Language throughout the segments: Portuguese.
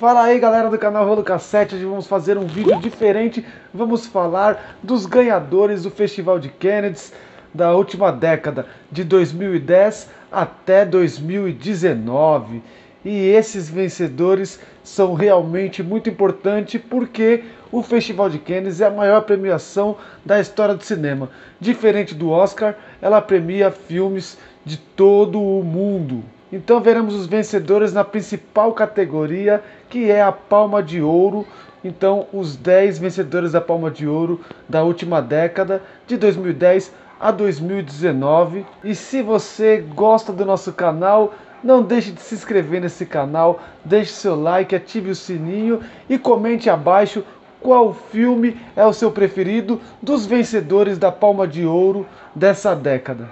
Fala aí galera do canal Rolo Cassete, hoje vamos fazer um vídeo diferente, vamos falar dos ganhadores do Festival de Kennedys da última década, de 2010 até 2019. E esses vencedores são realmente muito importantes porque o Festival de Kennedys é a maior premiação da história do cinema. Diferente do Oscar, ela premia filmes de todo o mundo. Então veremos os vencedores na principal categoria, que é a Palma de Ouro. Então, os 10 vencedores da Palma de Ouro da última década, de 2010 a 2019. E se você gosta do nosso canal, não deixe de se inscrever nesse canal, deixe seu like, ative o sininho e comente abaixo qual filme é o seu preferido dos vencedores da Palma de Ouro dessa década.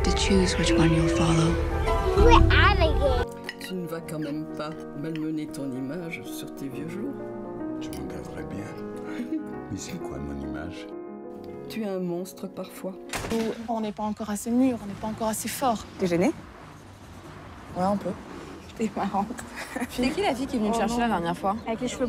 Have to choose which one you'll follow. Tu ne vas quand même pas malmener ton image sur tes vieux jours. Tu m'en garderais bien. Mais c'est quoi mon image? Tu es un monstre parfois. On n'est pas encore assez mûr, on n'est pas encore assez fort. T'es gênée Ouais, un peu. T'es marrante. C'est qui la fille qui est venue te chercher la dernière fois? Avec les cheveux.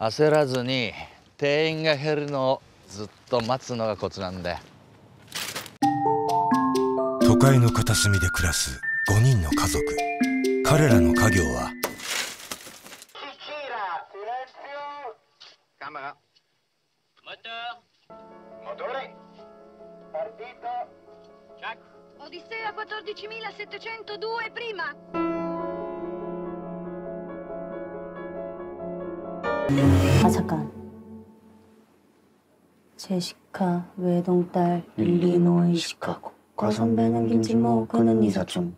焦らずに定員が減るのをずっと待つのがコツなんだよ都会の片隅で暮らす5人の家族。彼らの家業は？オディセア14702 prima. 아 잠깐. 제시카 외동딸 일리노이 시카고 과 선배는 김치모 그는 이사촌